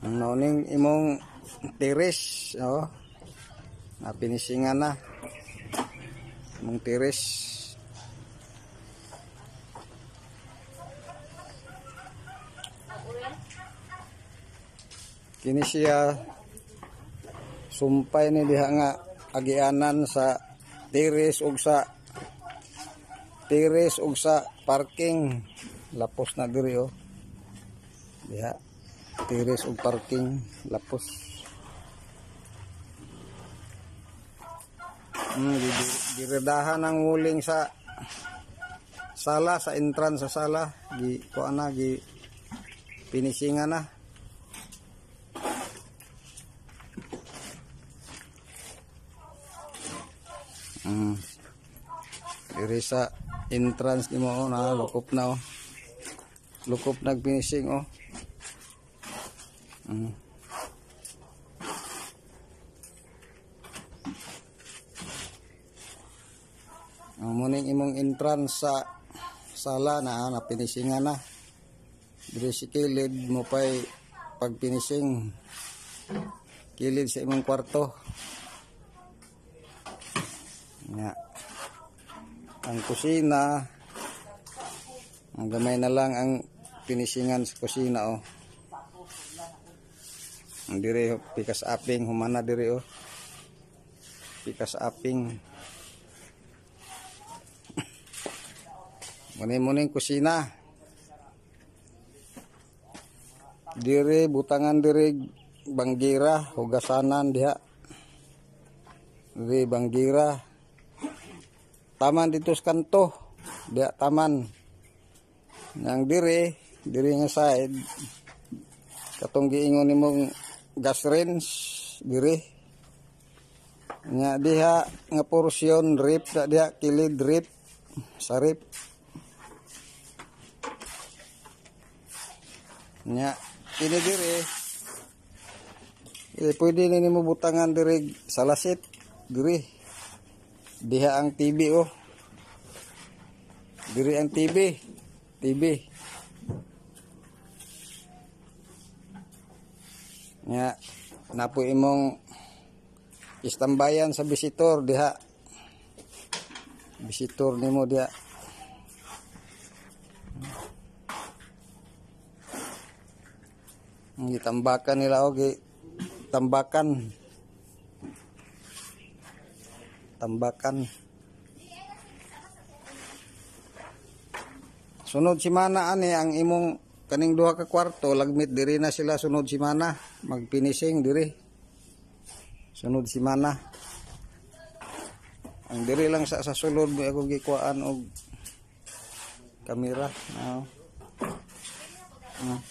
Ano ning imong tiris, oh. Na pinisingan na. Imong tiris. Kini siya sumpay ni diha nga agianan sa tiris ug sa tiris ug sa parking lapos na diri oh. Diha tiris ug parking lapos. Hmm, di, di, diredahan ang wuling sa sala sa entrance sa sala gi ko ana gi pinisingan na. Mm. Diri sa entrance ni mo oh, na lukop na oh. Lukop nag-finishing oh. Mm. Ang muning imong entrance sa sala na na pinisingan na. Diri si kilid mo pa'y pag finishing kilid sa imong kwarto. Nga. Ang kusina ang gamay na lang ang pinisingan sa kusina oh. Diri pikas aping humana diri oh. Pikas aping. Muni-muning kusina. Diri butangan diri banggira hugasanan diha. Diri banggira taman dito sa kanto dia taman nang diri diri nga side katong giingon nimong gas range diri nya diha nga porsyon rip da diha kilid rip sa rip nya ini diri eh, pwede nimo butangan diri sa lasit diri diha ang TV oh. Diri ang TV TV nya napo imong istambayan sa bisitor diha. Bisitor nimo diha. Gitambakan nila og tambakan. Tambakan. Sunod si mana ani ang imong kaning duha ka kwarto lagmit diri na sila sunod si mana magpinising diri sunod si mana ang diri lang sa sa sulod mo ako gikuan og kamera no. Uh.